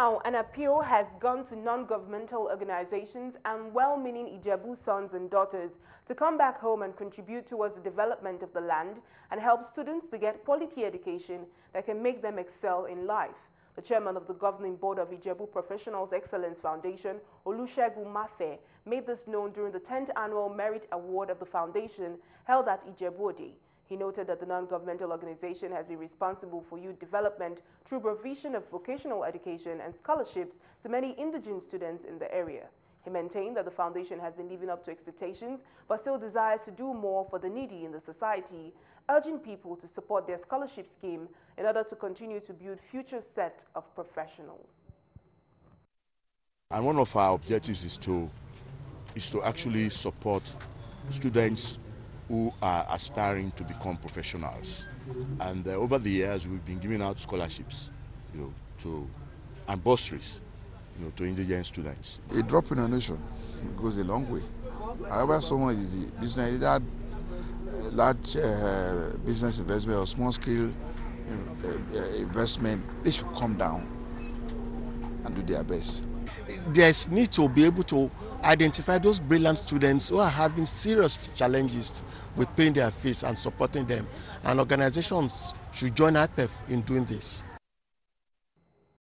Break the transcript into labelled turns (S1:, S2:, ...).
S1: Now, an appeal has gone to non-governmental organizations and well-meaning Ijebu sons and daughters to come back home and contribute towards the development of the land and help students to get quality education that can make them excel in life. The chairman of the governing board of Ijebu Professionals Excellence Foundation, Olusegun Mafe, made this known during the 10th annual Merit Award of the foundation held at Ijebu he noted that the non-governmental organization has been responsible for youth development through provision of vocational education and scholarships to many indigent students in the area. He maintained that the foundation has been living up to expectations but still desires to do more for the needy in the society, urging people to support their scholarship scheme in order to continue to build future set of professionals.
S2: And one of our objectives is to, is to actually support students who are aspiring to become professionals. And uh, over the years, we've been giving out scholarships, you know, to and bursaries, you know, to indigent students.
S3: A drop in a nation goes a long way. However, someone is the business that large uh, business investment or small scale uh, investment, they should come down and do their best.
S4: There's need to be able to identify those brilliant students who are having serious challenges with paying their fees and supporting them. And organizations should join IPEF in doing this.